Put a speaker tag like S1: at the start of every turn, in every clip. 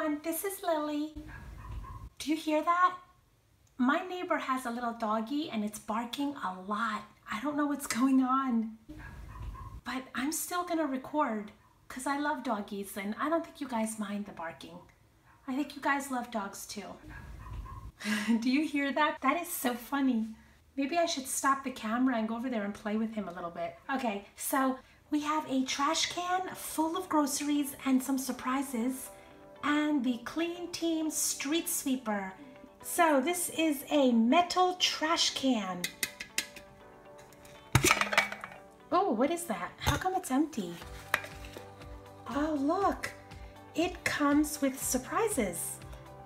S1: everyone, this is Lily. Do you hear that? My neighbor has a little doggy and it's barking a lot. I don't know what's going on. But I'm still gonna record because I love doggies and I don't think you guys mind the barking. I think you guys love dogs too. Do you hear that? That is so funny. Maybe I should stop the camera and go over there and play with him a little bit. Okay, so we have a trash can full of groceries and some surprises and the Clean Team Street Sweeper. So this is a metal trash can. Oh, what is that? How come it's empty? Oh, look. It comes with surprises.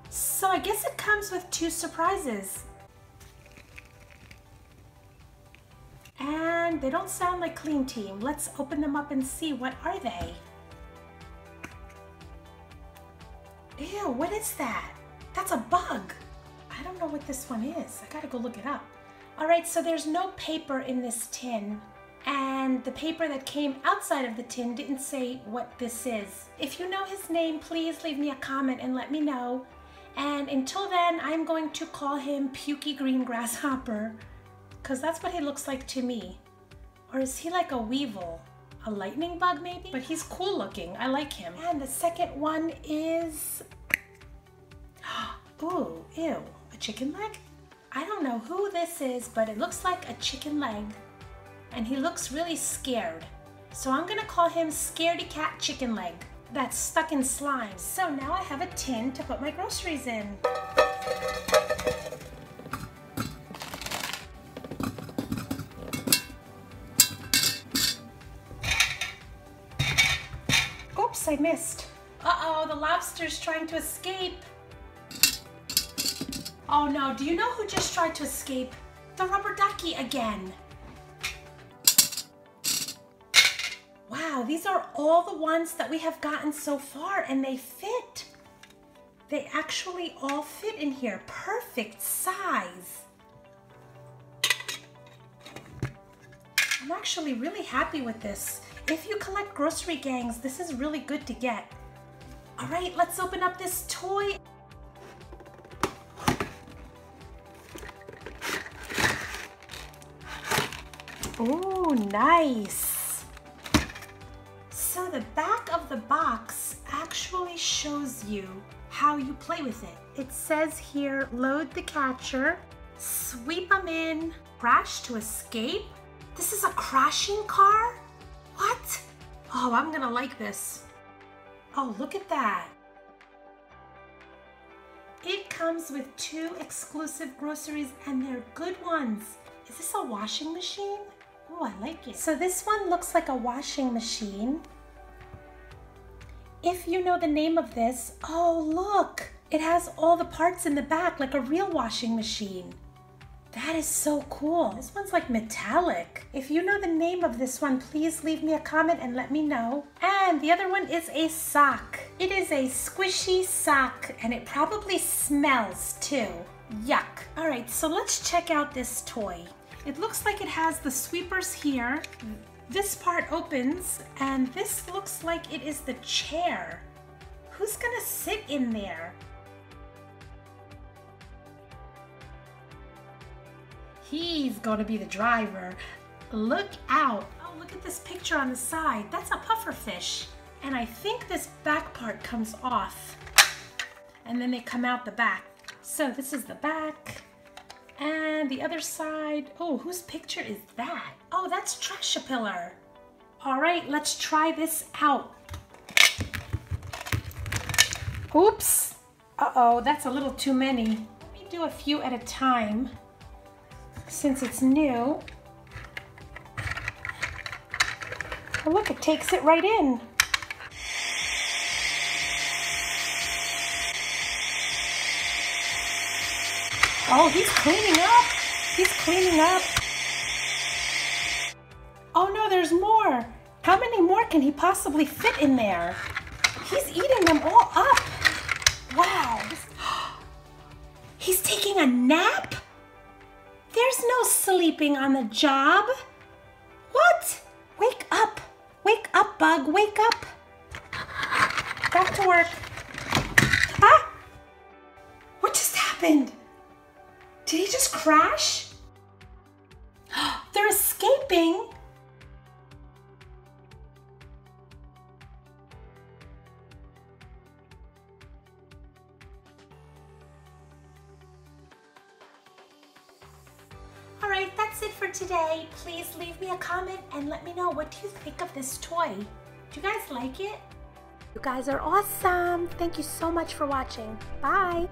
S1: So I guess it comes with two surprises. And they don't sound like Clean Team. Let's open them up and see. What are they? Ew, what is that? That's a bug. I don't know what this one is. I gotta go look it up. All right, so there's no paper in this tin and the paper that came outside of the tin didn't say what this is. If you know his name, please leave me a comment and let me know. And until then, I'm going to call him Pukey Green Grasshopper because that's what he looks like to me. Or is he like a weevil? A lightning bug maybe? But he's cool looking. I like him. And the second one is... Ooh, ew. A chicken leg? I don't know who this is, but it looks like a chicken leg and he looks really scared. So I'm gonna call him Scaredy Cat Chicken Leg. That's stuck in slime. So now I have a tin to put my groceries in. Oops, I missed. Uh-oh, the lobster's trying to escape. Oh no, do you know who just tried to escape? The rubber ducky again. Wow, these are all the ones that we have gotten so far and they fit. They actually all fit in here. Perfect size. I'm actually really happy with this. If you collect Grossery Gangs, this is really good to get. All right, let's open up this toy. Oh, nice. So the back of the box actually shows you how you play with it. It says here, load the catcher, sweep them in, crash to escape. This is a crashing car? What? Oh, I'm gonna like this. Oh, look at that. It comes with two exclusive groceries and they're good ones. Is this a washing machine? Oh, I like it. So this one looks like a washing machine. If you know the name of this, oh look, it has all the parts in the back like a real washing machine. That is so cool. This one's like metallic. If you know the name of this one, please leave me a comment and let me know. And the other one is a sock. It is a squishy sock and it probably smells too. Yuck. All right, so let's check out this toy. It looks like it has the sweepers here, this part opens and this looks like it is the chair. Who's gonna sit in there? He's gonna be the driver. Look out. Oh, look at this picture on the side. That's a puffer fish. And I think this back part comes off and then they come out the back. So this is the back. And the other side, oh, whose picture is that? Oh, that's Trashapillar. All right, let's try this out. Oops. Uh-oh, that's a little too many. Let me do a few at a time since it's new. Oh, look, it takes it right in. Oh, he's cleaning up. He's cleaning up. Oh no, there's more. How many more can he possibly fit in there? He's eating them all up. Wow. He's taking a nap? sleeping on the job. What? Wake up. Wake up, bug. Wake up. Back to work. Ah! What just happened? Did he just crash? They're escaping. That's it for today. Please leave me a comment and let me know what do you think of this toy. Do you guys like it? You guys are awesome. Thank you so much for watching. Bye.